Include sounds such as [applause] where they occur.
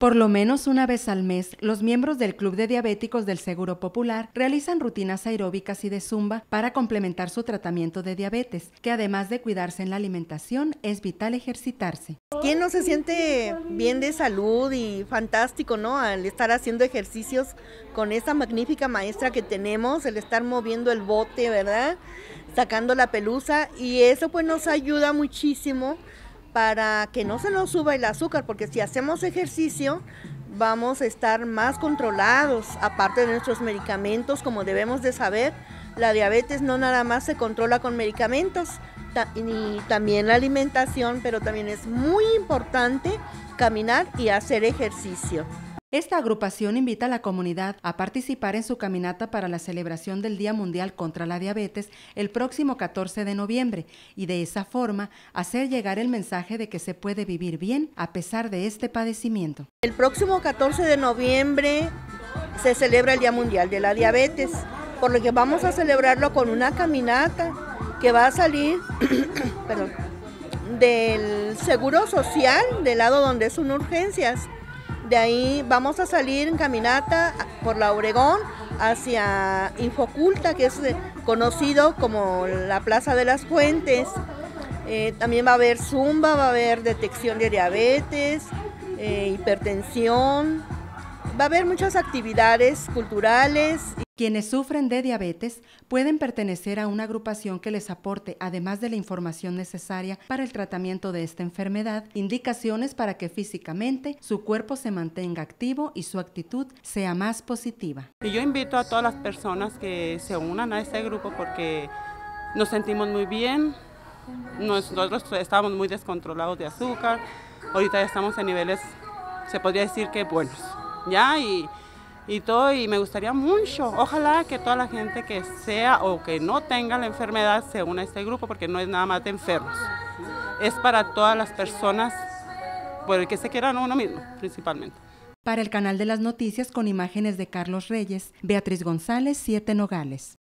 Por lo menos una vez al mes, los miembros del Club de Diabéticos del Seguro Popular realizan rutinas aeróbicas y de zumba para complementar su tratamiento de diabetes, que además de cuidarse en la alimentación, es vital ejercitarse. ¿Quién no se siente bien de salud y fantástico, no? Al estar haciendo ejercicios con esa magnífica maestra que tenemos, el estar moviendo el bote, ¿verdad? Sacando la pelusa y eso pues nos ayuda muchísimo para que no se nos suba el azúcar, porque si hacemos ejercicio vamos a estar más controlados, aparte de nuestros medicamentos, como debemos de saber, la diabetes no nada más se controla con medicamentos, ni también la alimentación, pero también es muy importante caminar y hacer ejercicio. Esta agrupación invita a la comunidad a participar en su caminata para la celebración del Día Mundial contra la Diabetes el próximo 14 de noviembre y de esa forma hacer llegar el mensaje de que se puede vivir bien a pesar de este padecimiento. El próximo 14 de noviembre se celebra el Día Mundial de la Diabetes, por lo que vamos a celebrarlo con una caminata que va a salir [clears throat] del Seguro Social, del lado donde son urgencias de ahí vamos a salir en caminata por la Obregón hacia Infoculta, que es conocido como la Plaza de las Fuentes. Eh, también va a haber zumba, va a haber detección de diabetes, eh, hipertensión, va a haber muchas actividades culturales. Quienes sufren de diabetes pueden pertenecer a una agrupación que les aporte, además de la información necesaria para el tratamiento de esta enfermedad, indicaciones para que físicamente su cuerpo se mantenga activo y su actitud sea más positiva. Y yo invito a todas las personas que se unan a este grupo porque nos sentimos muy bien, nosotros estábamos muy descontrolados de azúcar, ahorita ya estamos en niveles, se podría decir que buenos, ¿ya? Y y todo, y me gustaría mucho, ojalá que toda la gente que sea o que no tenga la enfermedad se una a este grupo, porque no es nada más de enfermos, es para todas las personas, por el que se quieran uno mismo, principalmente. Para el canal de las noticias con imágenes de Carlos Reyes, Beatriz González, Siete Nogales.